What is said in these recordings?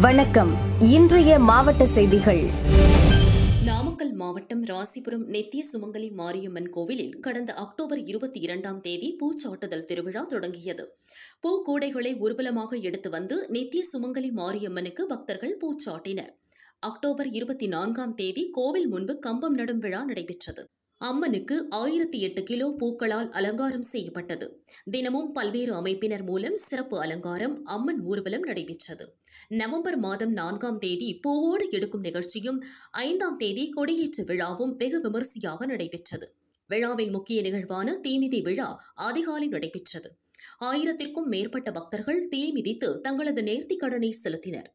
வணக்கம். இன்றைய மாவட்ட செய்திகள். நாமக்கல் மாவட்டம் ராசிபுரம் நித்திய சுமங்கலி மாரியம்மன் கோவிலில் கடந்த அக்டோபர் இருபத்தி இரண்டாம் தேதி பூச்சாட்டுதல் திருவிழா தொடங்கியது. பூக்கூடைகளை ஊர்வலமாக எடுத்து வந்து நித்திய சுமங்கலி மாரியம்மனுக்கு பக்தர்கள் பூச்சாட்டினர். அக்டோபர் இருபத்தி நான்காம் தேதி கோவில் முன்பு கம்பம் நடும் விழா நடைபெற்றது. அம்மனுக்கு ஆயிரத்தி எட்டு கிலோ பூக்களால் அலங்காரம் செய்யப்பட்டது. தினமும் பல்வேறு அமைப்பினர் மூலம் சிறப்பு அலங்காரம் அம்மன் ஊர்வலம் நடைபெற்றது. நவம்பர் மாதம் நான்காம் தேதி பூவோடு எடுக்கும் நிகழ்ச்சியும் ஐந்தாம் தேதி கொடியேற்று விழாவும் வெகு விமரிசையாக நடைபெற்றது. விழாவின் முக்கிய நிகழ்வான தீமிதி விழா அதிகாலை நடைபெற்றது. ஆயிரத்திற்கும் மேற்பட்ட பக்தர்கள் தீ மிதித்து தங்களது நேர்த்திக் கடனை செலுத்தினர்.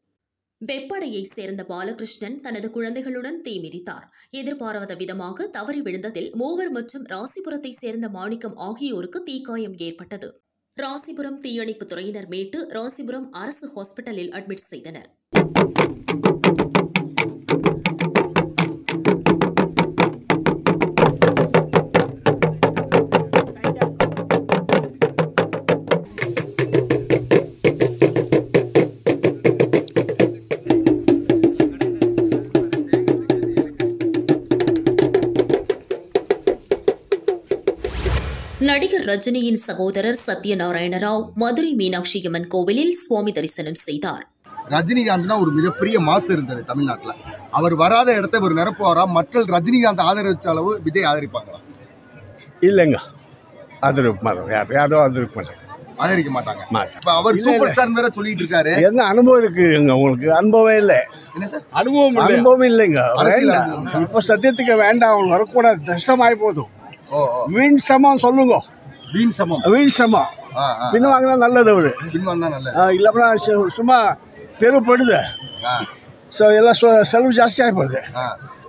வெப்படையை சேர்ந்த பாலகிருஷ்ணன் தனது குழந்தைகளுடன் தீ மிதித்தார். எதிர்பாராத விதமாக தவறி விழுந்ததில் மூவர் மற்றும் ராசிபுரத்தை சேர்ந்த மாணிக்கம் ஆகியோருக்கு தீக்காயம் ஏற்பட்டது. ராசிபுரம் தீயணைப்பு துறையினர் மீட்டு ராசிபுரம் அரசு ஹாஸ்பிட்டலில் அட்மிட் செய்தனர். ரஜினியின் சகோதரர் சத்யநாராயண ராவ் மதுரை மீனாட்சி அம்மன் கோவிலில் சுவாமி தரிசனம் செய்தார். ரஜினிகாந்த்னா ஒரு மிகப்பெரிய மாசு இருந்தது தமிழ்நாட்டுல. அவர் வராத இடத்த இவர் நிரப்புவாரா? மக்கள் ரஜினிகாந்த் ஆதரிச்ச அளவு விஜய் ஆதரிப்பாங்களா? இல்லைங்க. ஆதரவு மாட்டோம் யார் யாரும் ஆதரவு மாட்டாங்க. ஆதரிக்க மாட்டாங்க. இப்ப அவர் சூப்பர். ஸ்டார் வேற சொல்லிட்டு இருக்காரு. என்ன அனுபவம் இருக்குங்க உங்களுக்கு? அனுபவம் இல்லை. என்ன சார்? அனுபவம் அனுபவம் இல்லைங்க. இப்போ சத்தியத்துக்கு வேண்டாம். அவங்க வரக்கூடாது. கஷ்டமாயி போதும். வீண் சமம் சொல்லுங்க. வீண் சமம். வீண் சமம். பின் வாங்கினா நல்லது அவரு. பின்வாங்க தான் நல்லது. இல்லைன்னா சும்மா பெருப்படுது. ஆ, ஸோ எல்லாம் செலவு ஜாஸ்தியாகி போகுது.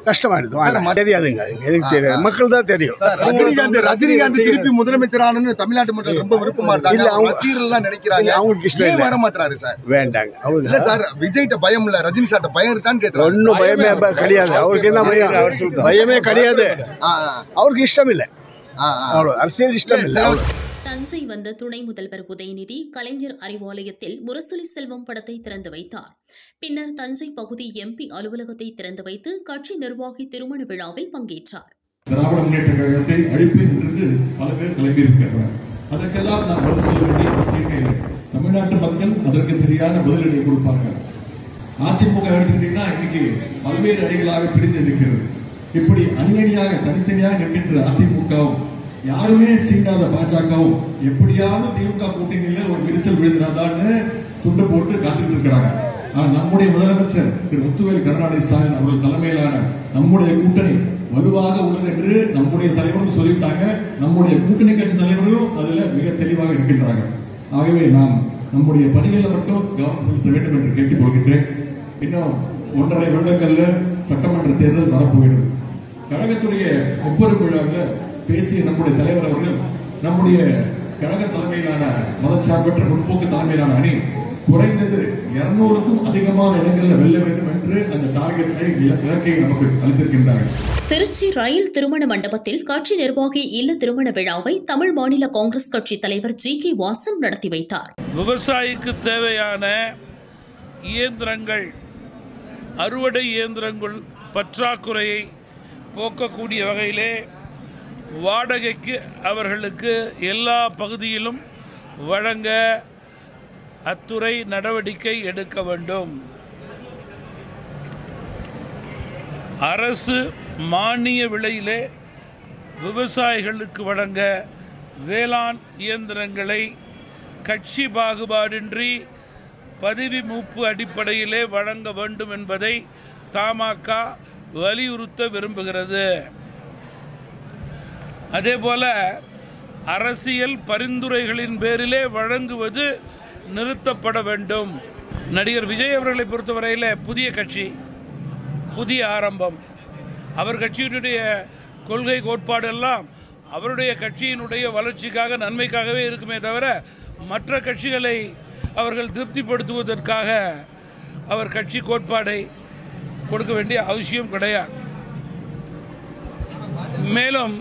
கஷ்டமாயிடுது. தெரியாதுங்க. எனக்கு தெரியாது மக்கள் தான் தெரியும். ரஜினிகாந்த் ரஜினிகாந்த் திருப்பி முதலமைச்சர் ஆனன்னு தமிழ்நாட்டு மக்கள் ரொம்ப விருப்பமா இருக்காங்க இல்ல, அவங்க- ரசிகர்கள் எல்லாம் நினைக்கிறாங்க. இல்ல, அவங்களுக்கு இஷ்டம் இல்லை. வர மாட்டாரு சார்? வேண்டாங்க. இல்ல அவங்க சார் விஜய்கிட்ட பயம் இல்ல. ரஜினி சார்ட்ட பயம் இருக்கான்னு கேட்கிறாங்க ஒன்றும் பயமே கிடையாது. அவருக்கு என்ன பயம்? பயமே கிடையாது. அவருக்கு இஷ்டம் இல்லை. அவ்வளோ அரசியல் இஷ்டம் இல்லை அவ்வளோ. தஞ்சை வந்த துணை முதல்வர் உதயநிதி கலைஞர் அறிவாலயத்தில் முரசொலி செல்வம் படத்தை திறந்து வைத்தார். பின்னர் தஞ்சை பகுதி எம்பி அலுவலகத்தை திறந்து வைத்து கட்சி நிர்வாகி திருமண விழாவில் பங்கேற்றார். திராவிட முன்னேற்ற கழகத்தை அழிப்பேன் என்று பல பேர் கிளம்பியிருக்கிறார்கள் அதற்கெல்லாம் நான் பதில் சொல்ல வேண்டிய அவசியமே இல்லை. தமிழ்நாட்டு மக்கள் அதற்கு சரியான பதிலடியை கொடுப்பாங்க. அதிமுக எடுத்துக்கிட்டீங்கன்னா இன்னைக்கு பல்வேறு அணிகளாக பிரிந்து இருக்கிறது இப்படி அணி அணியாக தனித்தனியாக நிற்கின்ற அதிமுகவும் யாருமே சீண்டாத பாஜகவும் எப்படியாவது திமுக கூட்டணியில ஒரு விரிசல் விழுந்தினாதான்னு துண்டு போட்டு காத்துக்கிட்டு இருக்கிறாங்க. ஆனா நம்முடைய முதலமைச்சர் திரு முத்துவேல் கருணாநிதி ஸ்டாலின் அவர்கள் தலைமையிலான நம்முடைய கூட்டணி வலுவாக உள்ளது என்று நம்முடைய தலைவரும் சொல்லிவிட்டாங்க. நம்முடைய கூட்டணி கட்சி தலைவர்களும் அதுல மிக தெளிவாக இருக்கின்றாங்க ஆகவே நாம் நம்முடைய பணிகளை மட்டும் கவனம் செலுத்த வேண்டும் என்று கேட்டுக்கொள்கின்றேன் இன்னும் ஒன்றரை வருடங்கள்ல சட்டமன்ற தேர்தல் வரப்போகிறது. கழகத்துடைய ஒவ்வொரு விழாவில் பேசிய நம்முடைய தலைவர் அவர்கள் நம்முடைய கழக தலைமையிலான மதச்சார்பற்ற முற்போக்கு தலைமையிலான அணி குறைந்தது இருநூறுக்கும் அதிகமான இடங்களில் வெல்ல வேண்டும் என்று அந்த டார்கெட்டை இலக்கை நமக்கு அளித்திருக்கின்றார்கள். திருச்சி ரயில் திருமண மண்டபத்தில் கட்சி நிர்வாகி இல்ல திருமண விழாவை தமிழ் மாநில காங்கிரஸ் கட்சி தலைவர் ஜி கே வாசன் நடத்தி வைத்தார். விவசாயிக்கு தேவையான இயந்திரங்கள் அறுவடை இயந்திரங்கள் பற்றாக்குறையை போக்கக்கூடிய வகையிலே வாடகைக்கு அவர்களுக்கு எல்லா பகுதியிலும் வழங்க அத்துறை நடவடிக்கை எடுக்க வேண்டும். அரசு மானிய விலையிலே விவசாயிகளுக்கு வழங்க வேளாண் இயந்திரங்களை கட்சி பாகுபாடின்றி பதவி மூப்பு அடிப்படையிலே வழங்க வேண்டும் என்பதை தமாக வலியுறுத்த விரும்புகிறது. அதே போல அரசியல் பரிந்துரைகளின் பேரிலே வழங்குவது நிறுத்தப்பட வேண்டும். நடிகர் விஜய் அவர்களை பொறுத்தவரையில் புதிய கட்சி புதிய ஆரம்பம். அவர் கட்சியினுடைய கொள்கை கோட்பாடெல்லாம் அவருடைய கட்சியினுடைய வளர்ச்சிக்காக நன்மைக்காகவே இருக்குமே தவிர மற்ற கட்சிகளை அவர்கள் திருப்திப்படுத்துவதற்காக அவர் கட்சி கோட்பாடை கொடுக்க வேண்டிய அவசியம் கிடையாது. மேலும்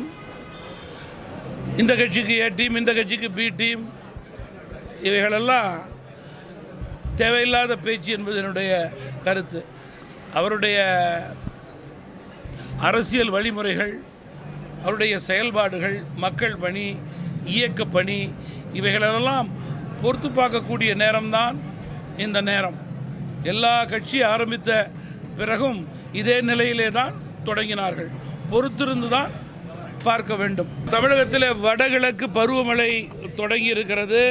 இந்த கட்சிக்கு ஏ டீம் இந்த கட்சிக்கு பி டீம் இவைகளெல்லாம் தேவையில்லாத பேச்சு என்பது என்னுடைய கருத்து. அவருடைய அரசியல் வழிமுறைகள் அவருடைய செயல்பாடுகள் மக்கள் பணி இயக்க பணி இவைகளெல்லாம் பொறுத்து பார்க்கக்கூடிய நேரம்தான் இந்த நேரம். எல்லா கட்சி ஆரம்பித்த பிறகும் இதே நிலையிலே தான் தொடங்கினார்கள். பொறுத்திருந்து தான் பார்க்க வேண்டும். தமிழகத்தில் வடகிழக்கு பருவமழை தொடங்கி இருக்கிறது.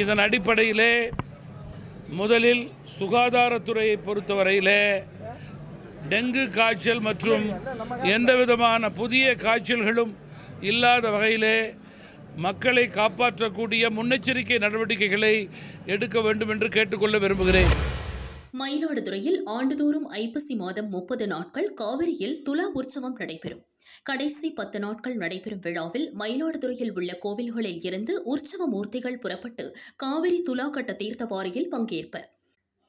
இதன் அடிப்படையிலே முதலில் சுகாதாரத்துறையை பொறுத்தவரையிலே டெங்கு காய்ச்சல் மற்றும் எந்த விதமான புதிய காய்ச்சல்களும் இல்லாத வகையிலே மக்களை காப்பாற்றக்கூடிய முன்னெச்சரிக்கை நடவடிக்கைகளை எடுக்க வேண்டும் என்று கேட்டுக்கொள்ள விரும்புகிறேன். மயிலாடுதுறையில் ஆண்டுதோறும் ஐப்பசி மாதம் முப்பது நாட்கள் காவிரியில் துலா உற்சவம் நடைபெறும். கடைசி பத்து நாட்கள் நடைபெறும் விழாவில் மயிலாடுதுறையில் உள்ள கோவில்களில் இருந்து உற்சவ மூர்த்திகள் புறப்பட்டு காவிரி துலாக்கட்ட தீர்த்த தீர்த்தவாரியில் பங்கேற்பர்.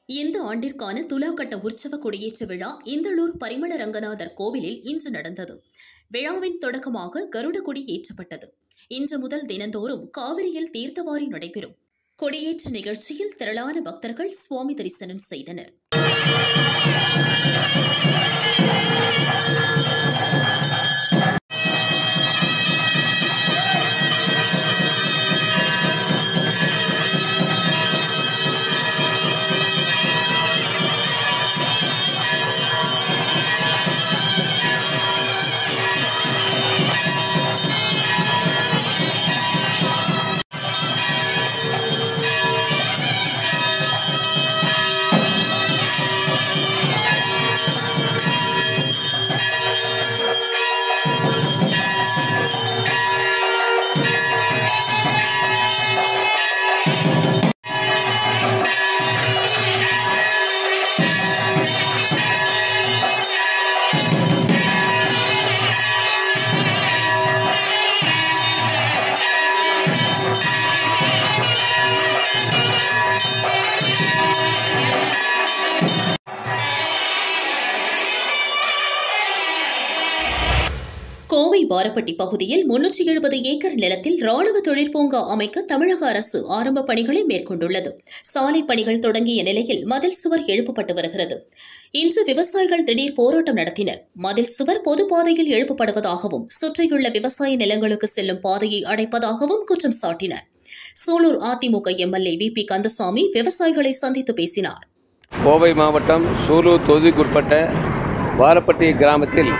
இந்த ஆண்டிற்கான துலாக்கட்ட உற்சவ கொடியேற்ற விழா இந்தளூர் பரிமள ரங்கநாதர் கோவிலில் இன்று நடந்தது. விழாவின் தொடக்கமாக கருட கொடி ஏற்றப்பட்டது. இன்று முதல் தினந்தோறும் காவிரியில் தீர்த்தவாரி நடைபெறும். கொடியேற்ற நிகழ்ச்சியில் திரளான பக்தர்கள் சுவாமி தரிசனம் செய்தனர். வாரப்பட்டி பகுதியில் முன்னூற்றி எழுபது ஏக்கர் நிலத்தில் ராணுவ தொழிற்பூங்கா அமைக்க தமிழக அரசு ஆரம்ப பணிகளை மேற்கொண்டுள்ளது. சாலை பணிகள் தொடங்கிய நிலையில் மதில் சுவர் எழுப்பப்பட்டு வருகிறது. இன்று விவசாயிகள் திடீர் போராட்டம் நடத்தினர். மதில் சுவர் பொதுப்பாதையில் எழுப்பப்படுவதாகவும் சுற்றியுள்ள விவசாய நிலங்களுக்கு செல்லும் பாதையை அடைப்பதாகவும் குற்றம் சாட்டினர். Sulur AIADMK MLA V P Kandasamy விவசாயிகளை சந்தித்து பேசினார். கோவை மாவட்டம் சூலூர் தொகுதிக்குட்பட்ட வாரப்பட்டி கிராமத்தில்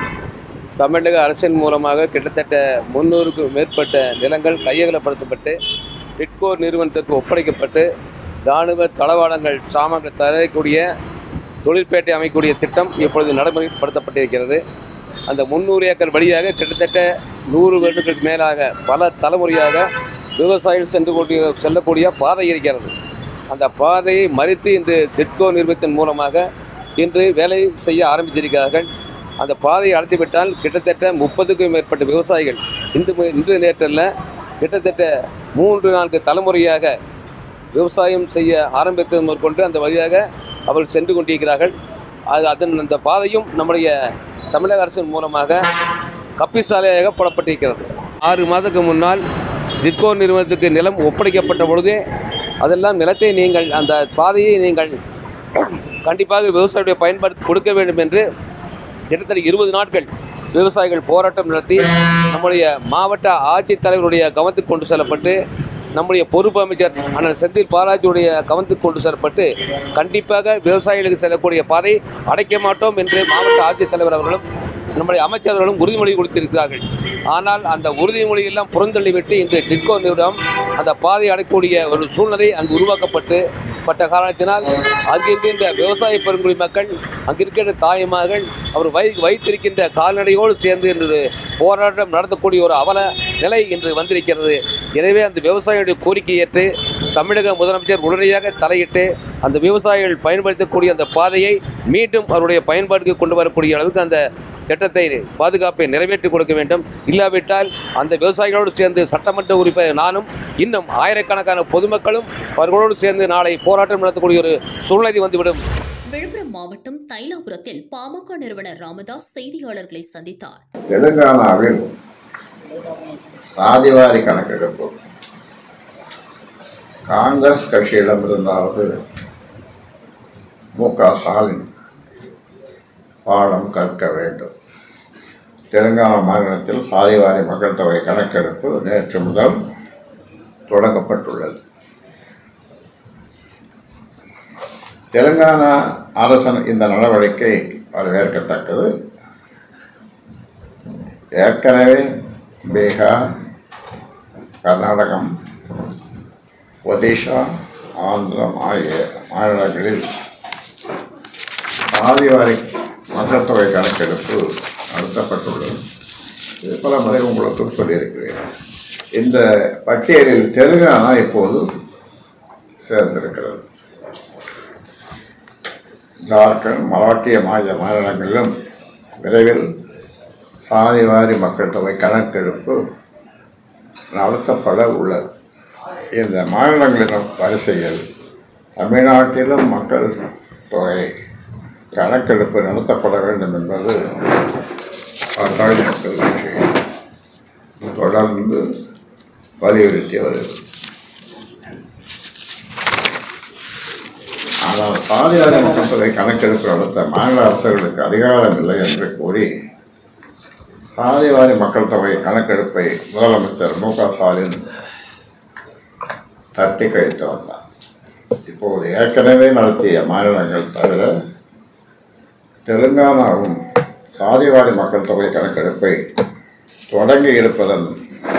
தமிழக அரசின் மூலமாக கிட்டத்தட்ட முன்னூறுக்கு மேற்பட்ட நிலங்கள் கையகலப்படுத்தப்பட்டு டிட்கோ நிறுவனத்திற்கு ஒப்படைக்கப்பட்டு இராணுவ தளவாடங்கள் சாமான்கள் தரக்கூடிய தொழிற்பேட்டை அமைக்கக்கூடிய திட்டம் இப்பொழுது நடைமுறைப்படுத்தப்பட்டிருக்கிறது. அந்த முந்நூறு ஏக்கர் வழியாக கிட்டத்தட்ட நூறு வருடங்களுக்கு மேலாக பல தலைமுறையாக விவசாயிகள் சென்று கூடிய செல்லக்கூடிய பாதை இருக்கிறது. அந்த பாதையை மறித்து இந்த திட்கோ நிறுவனத்தின் மூலமாக இன்று வேலை செய்ய ஆரம்பித்திருக்கிறார்கள். அந்த பாதையை அழைத்துவிட்டால் கிட்டத்தட்ட முப்பதுக்கும் மேற்பட்ட விவசாயிகள் இந்து இன்று நேற்றில் கிட்டத்தட்ட மூன்று நான்கு தலைமுறையாக விவசாயம் செய்ய ஆரம்பித்தது முதற்கொண்டு அந்த வழியாக அவர்கள் சென்று கொண்டிருக்கிறார்கள். அது அதன் அந்த பாதையும் நம்முடைய தமிழக அரசின் மூலமாக கப்பி சாலையாக போடப்பட்டிருக்கிறது. ஆறு மாதத்துக்கு முன்னால் டிட்கோ நிறுவனத்துக்கு நிலம் ஒப்படைக்கப்பட்ட பொழுதே அதெல்லாம் நிலத்தை நீங்கள் அந்த பாதையை நீங்கள் கண்டிப்பாக விவசாயிகளுடைய பயன்பாடு கொடுக்க வேண்டும் என்று கிட்டத்தட்ட இருபது நாட்கள் விவசாயிகள் போராட்டம் நடத்தி நம்முடைய மாவட்ட ஆட்சித்தலைவருடைய கவனத்துக்கு கொண்டு செல்லப்பட்டு நம்முடைய பொறுப்பு அமைச்சர் அண்ணன் செந்தில் பாலாஜியுடைய கவனத்துக்கு கொண்டு செல்லப்பட்டு கண்டிப்பாக விவசாயிகளுக்கு செல்லக்கூடிய பாதை அடைக்க மாட்டோம் என்று மாவட்ட ஆட்சித்தலைவர் அவர்களும் நம்முடைய அமைச்சர்களும் உறுதிமொழி கொடுத்திருக்கிறார்கள். ஆனால் அந்த உறுதிமொழி எல்லாம் புறந்தள்ளிவிட்டு இன்று டிட்கோ நிறுவனம் அந்த பாதை அடையக்கூடிய ஒரு சூழ்நிலை அங்கு உருவாக்கப்பட்டு பட்ட காரணத்தினால் அங்கிருக்கின்ற விவசாய பெருங்குடி மக்கள் அங்கிருக்கின்ற தாய்மார்கள் அவர் வை வைத்திருக்கின்ற கால்நடையோடு சேர்ந்து இன்று போராட்டம் நடத்தக்கூடிய ஒரு அவல நிலை இன்று வந்திருக்கிறது. எனவே அந்த விவசாயிகளுடைய கோரிக்கை ஏற்று தமிழக முதலமைச்சர் உடனடியாக தலையிட்டு அந்த விவசாயிகள் பயன்படுத்தக்கூடிய அந்த பாதையை மீண்டும் அவருடைய பயன்பாட்டுக்கு கொண்டு வரக்கூடிய அளவுக்கு அந்த திட்டத்தை பாதுகாப்பை நிறைவேற்றி கொடுக்க வேண்டும். இல்லாவிட்டால் அந்த விவசாயிகளோடு சேர்ந்து சட்டமன்ற உறுப்பினர் நானும் இன்னும் ஆயிரக்கணக்கான பொதுமக்களும் அவர்களோடு சேர்ந்து நாளை போராட்டம் நடத்தக்கூடிய ஒரு சூழ்நிலை வந்துவிடும். விழுப்புரம் மாவட்டம் தைலாபுரத்தில் பாமக நிறுவனர் ராமதாஸ் செய்தியாளர்களை சந்தித்தார். தெலுங்கானாவில் சாதிவாரி கணக்கெடுப்பு காங்கிரஸ் கட்சியிடமிருந்தாவது மு க ஸ்டாலின் பாடம் கற்க வேண்டும். தெலுங்கானா மாநிலத்தில் சாதிவாரி மக்கள் தொகை கணக்கெடுப்பு நேற்று முதல் தொடங்கப்பட்டுள்ளது. தெலுங்கானா அரசன் இந்த நடவடிக்கை வரவேற்கத்தக்கது. ஏற்கனவே பீகார் கர்நாடகம் ஒடிஷா ஆந்திரம் ஆகிய மாநிலங்களில் சாதிவாரி மக்கள் தொகை கணக்கெடுப்பு நடத்தப்பட்டுள்ளது. இது பல முறை உங்களுக்கும் சொல்லியிருக்கிறேன். இந்த பட்டியலில் தெலுங்கானா இப்போது சேர்ந்திருக்கிறது. ஜார்க்கண்ட் மராட்டிய மாநில மாநிலங்களிலும் விரைவில் சாதிவாரி மக்கள் தொகை கணக்கெடுப்பு நடத்தப்பட உள்ளது. இந்த மாநிலங்களிடம் வரிசையில் தமிழ்நாட்டிலும் மக்கள் தொகை கணக்கெடுப்பு நடத்தப்பட வேண்டும் என்பது பாட்டாளி மக்கள் கட்சி தொடர்ந்து வலியுறுத்தி வருகிறது. ஆனால் சாதிவாரி மக்கள் தொகை கணக்கெடுப்பு நடத்த மாநில அரசுகளுக்கு அதிகாரம் இல்லை என்று கூறி சாதிவாரி மக்கள் தொகை கணக்கெடுப்பை முதலமைச்சர் மு க ஸ்டாலின் தட்டி கழித்து வந்தார் இப்போது ஏற்கனவே நடத்திய மாநிலங்கள் தவிர தெலுங்கானாவும் சாதிவாரி மக்கள் தொகை கணக்கெடுப்பை தொடங்கி இருப்பதன்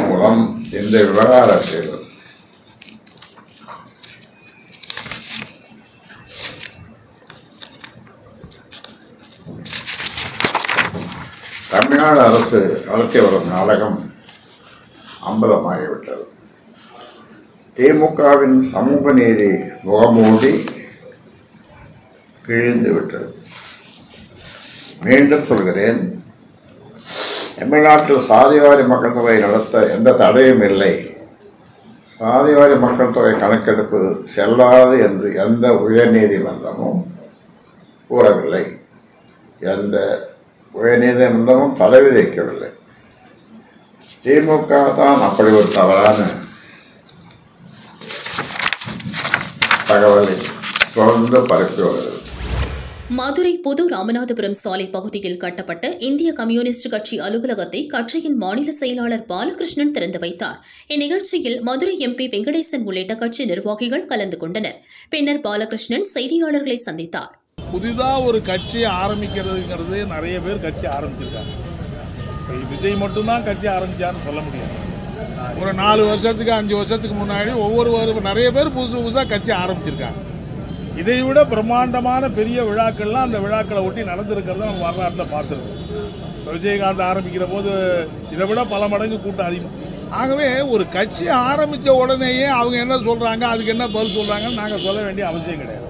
மூலம் இந்த விவகாரத்தில் தமிழ்நாடு அரசு நடத்தி வரும் நாடகம் அம்பலமாகிவிட்டது. திமுகவின் சமூக நீதி முகமூடி கிழிந்து விட்டது மீண்டும் சொல்கிறேன். தமிழ்நாட்டில் சாதிவாரி மக்கள் தொகை நடத்த எந்த தடையும் இல்லை. சாதிவாரி மக்கள் தொகை கணக்கெடுப்பு செல்லாது என்று எந்த உயர்நீதிமன்றமும் கூறவில்லை. எந்த உயர்நீதிமன்றமும் தடை விதிக்கவில்லை. திமுக தான் அப்படி ஒரு தவறான தகவலை தொடர்ந்து பரப்பி வருகிறது. மதுரை புது ராமநாதபுரம் சாலை பகுதியில் கட்டப்பட்ட இந்திய கம்யூனிஸ்ட் கட்சி அலுவலகத்தை கட்சியின் மாநில செயலாளர் பாலகிருஷ்ணன் திறந்து வைத்தார். இந்நிகழ்ச்சியில் மதுரை எம்பி வெங்கடேசன் உள்ளிட்ட கட்சி நிர்வாகிகள் கலந்து கொண்டனர். பின்னர் பாலகிருஷ்ணன் செய்தியாளர்களை சந்தித்தார். புதிதாக ஒரு கட்சியை ஆரம்பிக்கிறதுங்கிறது நிறைய பேர் கட்சி ஆரம்பிச்சிருக்காங்க. விஜய் மட்டும்தான் கட்சி ஆரம்பிச்சாருன்னு சொல்ல முடியாது. ஒரு நாலு வருஷத்துக்கு அஞ்சு வருஷத்துக்கு முன்னாடி ஒவ்வொரு நிறைய பேர் புதுசு புதுசாக கட்சி ஆரம்பிச்சிருக்காங்க. இதை விட பிரம்மாண்டமான பெரிய விழாக்கள்லாம் அந்த விழாக்களை ஒட்டி நடந்திருக்கிறத நம்ம வரலாற்றில் பார்த்துருக்கோம். விஜயகாந்த் ஆரம்பிக்கிற போது இதை விட பல மடங்கு கூட்டம் அதிகம். ஆகவே ஒரு கட்சி ஆரம்பித்த உடனேயே அவங்க என்ன சொல்கிறாங்க அதுக்கு என்ன பதில் சொல்கிறாங்கன்னு நாங்கள் சொல்ல வேண்டிய அவசியம் கிடையாது.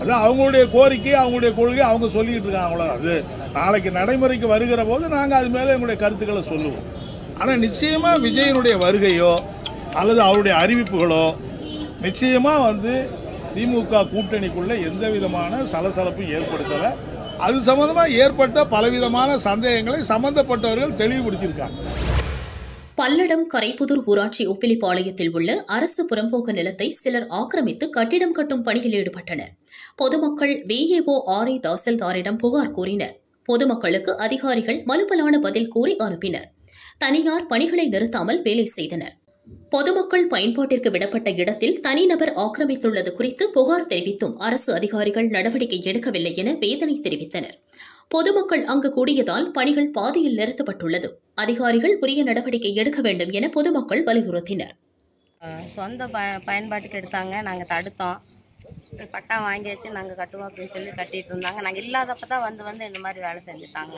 அது அவங்களுடைய கோரிக்கை அவங்களுடைய கொள்கை அவங்க சொல்லிக்கிட்டு இருக்காங்க அவ்வளோதான் அது நாளைக்கு நடைமுறைக்கு வருகிற போது நாங்கள் அது மேலே எங்களுடைய கருத்துக்களை சொல்லுவோம். ஆனால் நிச்சயமாக விஜயனுடைய வருகையோ அல்லது அவருடைய அறிவிப்புகளோ நிச்சயமாக வந்து திமுக கூட்டணிக்குள்ளே எந்த விதமான சலசலப்பும் ஏற்படுத்தலை. அது சம்பந்தமாக ஏற்பட்ட பலவிதமான சந்தேகங்களை சம்பந்தப்பட்டவர்கள் தெளிவுபடுத்தியிருக்காங்க. பல்லடம் கரைப்புதூர் ஊராட்சி ஒப்பிலிப்பாளையத்தில் உள்ள அரசு புறம்போக்கு நிலத்தை சிலர் ஆக்கிரமித்து கட்டிடம் கட்டும் பணியில் ஈடுபட்டனர். பொதுமக்கள் விஏஓ ஆர்ஐ தாசில்தாரிடம் புகார் கூறினர். பொதுமக்களுக்கு அதிகாரிகள் மலுப்பலான பதில் கூறி அனுப்பினர். தனியார் பணிகளை நிறுத்தாமல் வேலை செய்தனர். பொதுமக்கள் பயன்பாட்டிற்கு விடப்பட்ட இடத்தில் தனிநபர் ஆக்கிரமித்துள்ளது குறித்து புகார் தெரிவித்தும் அரசு அதிகாரிகள் நடவடிக்கை எடுக்கவில்லை என வேதனை தெரிவித்தனர். பொதுமக்கள் அங்கு கூடியதால் பணிகள் பாதியில் நிறுத்தப்பட்டுள்ளது. அதிகாரிகள் உரிய நடவடிக்கை எடுக்க வேண்டும் என பொதுமக்கள் வலியுறுத்தினர். சொந்த ப பயன்பாட்டுக்கு எடுத்தாங்க. நாங்கள் தடுத்தோம். பட்டா வாங்கி வச்சு நாங்கள் கட்டுவோம் அப்படின்னு சொல்லி கட்டிட்டு இருந்தாங்க. நாங்கள் இல்லாதப்ப தான் வந்து வந்து இந்த மாதிரி வேலை செஞ்சுட்டாங்க.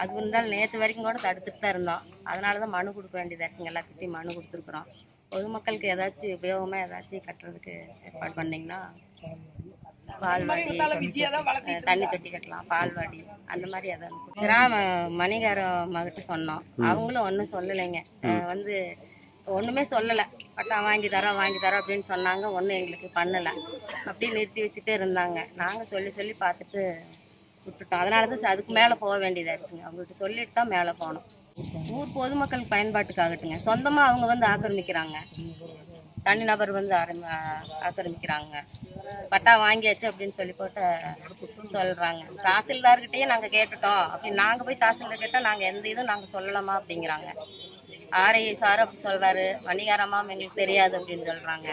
அது இருந்தாலும் நேற்று வரைக்கும் கூட தடுத்துட்டு தான் இருந்தோம். அதனால தான் மனு கொடுக்க வேண்டியதாச்சுங்க எல்லாத்துக்கிட்டையும் மனு கொடுத்துருக்குறோம். பொதுமக்களுக்கு ஏதாச்சும் உபயோகமாக ஏதாச்சும் கட்டுறதுக்கு ஏற்பாடு பண்ணிங்கன்னா பால்வாடி தண்ணி தொட்டி கட்டலாம் பால்வாடி அந்த மாதிரி ஏதாவது கிராம மணிகார மகிட்ட சொன்னோம் அவங்களும் ஒன்றும் சொல்லலைங்க. வந்து ஒன்றுமே சொல்லலை. பட்டா வாங்கி தரோம் வாங்கி தரோம் அப்படின்னு சொன்னாங்க. ஒன்றும் எங்களுக்கு பண்ணலை. அப்படியே நிறுத்தி வச்சுட்டே இருந்தாங்க. நாங்கள் சொல்லி சொல்லி பார்த்துட்டு விட்டுட்டோம். அதனால தான் அதுக்கு மேலே போக வேண்டியதாகிடுச்சுங்க அவங்ககிட்ட சொல்லிட்டு தான் மேலே போனோம். ஊர் பொதுமக்களுக்கு பயன்பாட்டுக்காகட்டுங்க. சொந்தமாக அவங்க வந்து ஆக்கிரமிக்கிறாங்க. தனிநபர் வந்து ஆரம்பி ஆக்கிரமிக்கிறாங்க. பட்டா வாங்கியாச்சு அப்படின்னு சொல்லி போட்டு சொல்கிறாங்க தாசில்தார்கிட்டயே நாங்கள் கேட்டுட்டோம். அப்படி நாங்கள் போய் தாசில்தார் கேட்டால் நாங்கள் எந்த இதுவும் நாங்கள் சொல்லலாமா அப்படிங்கிறாங்க. ஆர்ஐ சார் அப்படி சொல்றாரு. வணிகாரமா எங்களுக்கு தெரியாது அப்படின்னு சொல்றாங்க.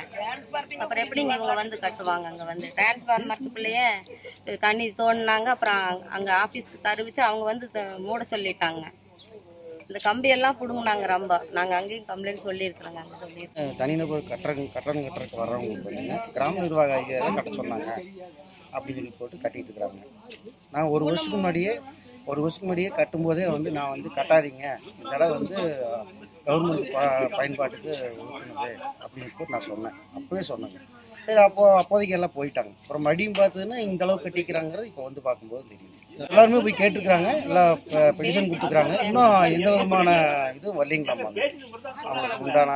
அப்புறம் எப்படி இவங்க வந்து கட்டுவாங்க அங்க வந்து? டிரான்ஸ்ஃபார்மர்க்குள்ளேயே தண்ணி தோணுனாங்க. அப்புறம் அங்க ஆபீஸ்க்கு தருவிச்சு அவங்க வந்து த- மூட சொல்லிட்டாங்க. இந்த கம்பியெல்லாம் பிடுங்கினாங்க ரொம்ப. நாங்க அங்கேயும் கம்ப்ளைண்ட் சொல்லியிருக்கிறோங்க அங்க சொல்லியிருக்கோம் தனிநபர் கட்டணம் கட்டணம் கட்டுறதுக்கு வர்றவங்க வந்துங்க கிராம நிர்வாக அதிகாரி கட்ட சொன்னாங்க. அப்படின்னு சொல்லி போட்டு கட்டிட்டு இருக்கிறாங்க. நான் ஒரு வருஷத்துக்கு முன்னாடியே ஒரு வருஷத்துக்கு முன்னாடியே கட்டும்போதே வந்து நான் வந்து கட்டாதீங்க. இந்த தடவை வந்து கவர்மெண்ட் பயன்பாட்டுக்கு ஒதுக்குனது அப்படின்னு நான் சொன்னேன். அப்போவே சொன்னேங்க. சரி அப்போ அப்போதைக்கு எல்லாம் போயிட்டாங்க. அப்புறம் மறுபடியும் பார்த்ததுன்னா இந்த அளவுக்கு கட்டிக்கிறாங்கிறது இப்போ வந்து பார்க்கும்போது தெரியுது. எல்லாருமே போய் கேட்டுருக்குறாங்க எல்லாம் பெட்டிஷன் கொடுத்துருக்குறாங்க இன்னும் எந்த விதமான இதுவும் வரலைங்களாமா அவங்களுக்கு உண்டான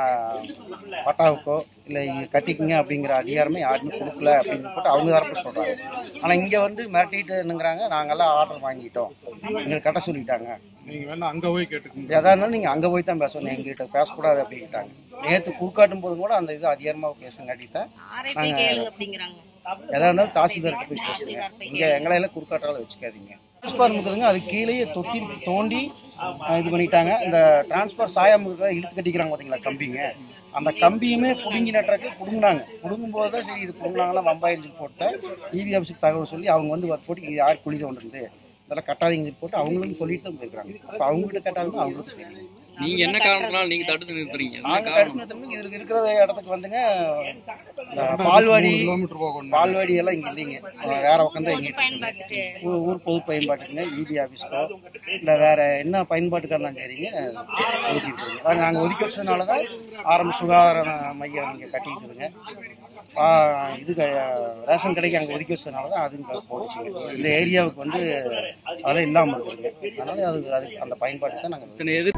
பட்டாவுக்கோ இல்லை கட்டிக்குங்க அப்படிங்கிற அதிகாரமே யாருமே கொடுக்கல அப்படின்னு போட்டு அவங்க தரப்பு சொல்கிறாங்க ஆனால் இங்கே வந்து மிரட்டிட்டுங்கிறாங்க நாங்கள்லாம் நாங்கெல்லாம் ஆர்டர் வாங்கிட்டோம். எங்களுக்கு கட்ட சொல்லிட்டாங்க. நீங்க வேணா அங்க போய் கேட்டுக்கோங்க. எதா இருந்தாலும் நீங்கள் அங்கே போய் தான் பேசணும். எங்ககிட்ட பேசக்கூடாது அப்படின்ட்டாங்க. நேற்று குறுக்காட்டும் போது கூட அந்த இது அதிகாரமாக பேசுங்காட்டி தான் ஆர்ஐ போய் கேளுங்க அப்படிங்கிறாங்க. எதா இருந்தாலும் தாசில்தார்கிட்ட போய் பேசுங்க. இங்கே எங்களையெல்லாம் குறுக்காட்டால வச்சுக்காதீங்க. டிரான்ஸ்பார்ம் இருக்குதுங்க அது கீழேயே தொட்டி தோண்டி இது பண்ணிட்டாங்க. இந்த டிரான்ஸ்பார் சாயாம இழுத்து கட்டிக்கிறாங்க பார்த்தீங்களா கம்பிங்க. அந்த கம்பியுமே புடுங்கி நட்டுறக்கு புடுங்கினாங்க. புடுங்கும் போது தான் சரி இது புடுங்கினாங்களா வம்பாயின்னு போட்டேன். இவி ஆஃபீஸுக்கு தகவல் சொல்லி அவங்க வந்து போட்டு யார் குழி தோண்டுறது அதெல்லாம் கட்டாதீங்கன்னு போட்டு அவங்களும் சொல்லிட்டு தான் போயிருக்காங்க இப்போ அவங்ககிட்ட கேட்டாலும் அவங்களுக்கு தெரியும் நீங்க என்ன காரணத்தினால நீங்க தடுத்து நிறுத்துறீங்க? என்ன நாங்க நிறுத்தணும் இதுல இருக்கிற இடத்துக்கு வந்துங்க இந்த பால்வாடி கிலோமீட்டர் போகணும் பால்வாடி எல்லாம் இங்க இல்லைங்க. வேற பக்கம் தான் இங்க பயன்பாட்டுக்கு. ஊர் பொது பயன்பாட்டுக்குங்க இபி ஆஃபீஸ்க்கோ இல்லை வேற என்ன பயன்பாட்டுக்காக இருந்தாலும் சரிங்க ஒதுக்கி இருக்குதுங்க அது நாங்கள் ஒதுக்கி வச்சதுனால தான் ஆரம்ப சுகாதார மையம் இங்கே கட்டிக்குதுங்க ஆ, இது ரேஷன் கடைக்கு அங்கே ஒதுக்கி வச்சதுனால தான் அது இங்கே போச்சுங்க. இந்த ஏரியாவுக்கு வந்து அதெல்லாம் இல்லாமல் இருக்குதுங்க. அதனால அது அது அந்த பயன்பாட்டுக்கு தான் நாங்கள் இத்தனை எதிர்